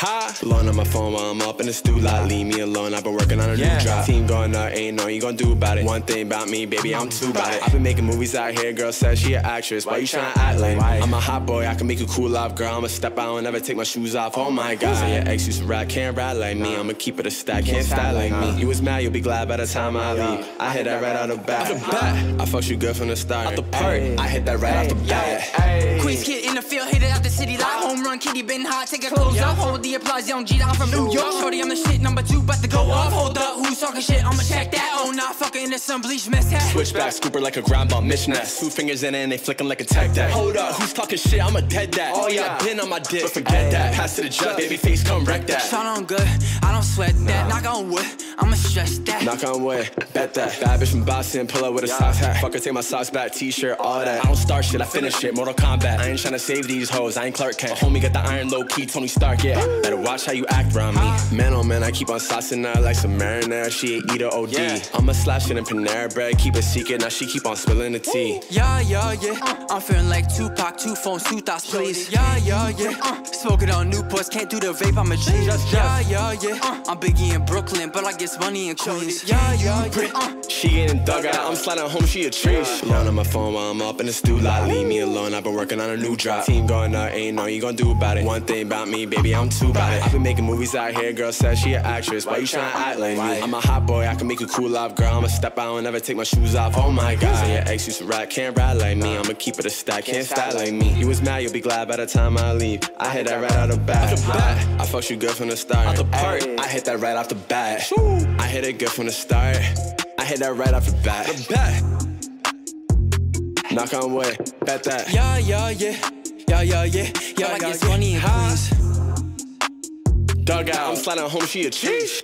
Ha! Blowing on my phone while I'm up in the stew lot. Leave me alone, I've been working on a Yeah. new drop. Team going up, ain't no you gon' do about it. One thing about me, baby, I'm too about it. I've been making movies out here, girl says she an actress. Why you tryna act like Why? I'm a hot boy, I can make you cool off, girl. I'ma step out and never take my shoes off. Oh my god. Say your ex used to rap, can't ride like me. I'ma keep it a stack, can't style like me. You was mad, you'll be glad by the time I leave. I hit that right out of the bat. I fucked you good from the start. Out the part, I hit that right out the bat. Queens kid in the field, hit it out the city like home run. Kitty been hot, take her clothes off. Hold the applause, young G down from New York. Shorty, I'm the shit number two, but to go off. Hold up, who's talking shit? I'ma check that. Oh, nah, fucking in the sun, bleach mess hat. Switchback, scooper like a grandma, Mitch Ness. Two fingers in it and they flicking like a tech deck. Hold up, who's talking shit? I'm a dead dad. Oh yeah, been on my dick, but forget that. Pass to the judge, baby face, come wreck that. Shot on good, I don't sweat that. Knock on wood, I'ma stress that. Knock on wood, bet that. Bad bitch from Boston, pull up with a socks hat. Fucker, take my socks back, t-shirt, all that. I don't start shit, I finish it. Mortal Kombat. I ain't tryna save these hoes, I ain't Clark Kent. Homie got the iron low key, Tony Stark, yeah. Better watch how you act around me. Man, oh man, I keep on saucing her like some marinara. She ain't eat a OD. Yeah. I'ma slash it in Panera bread, keep it secret. Now she keep on spilling the tea. Yeah, yeah, yeah. I'm feeling like Tupac, two phones, two thoughts, please. Yeah, yeah, yeah. Uh, smoking on Newports, can't do the vape, I'm a G. Yeah, yeah, yeah. I'm Biggie in Brooklyn, but I money in Queens. Yeah, yeah, yeah. Uh. She getting dug out, I'm sliding home, she a tree. Blowing on my phone while I'm up in the stew lot. Leave me alone, I've been working on a new drop. Team going up, ain't no you gon' do about it. One thing about me, baby, I'm too about it. I've been making movies out here, girl says she an actress. Why you tryna act like me? I'm a hot boy, I can make you cool off, girl. I'ma step out and never take my shoes off. Oh my god. Say your ex used to rap, can't ride like me. I'ma keep it a stack, can't style like me. You was mad, you'll be glad by the time I leave. I hit that right out the bat. I fucked you good from the start. Out the part, I hit that right off the bat. I hit it good from the start. I hit that right off the bat. Knock on wood, bet that. Yeah, yeah, yeah. Yeah, yeah, yeah. Yeah, I guess money in Queens. Dug out, I'm sliding home, she a cheese.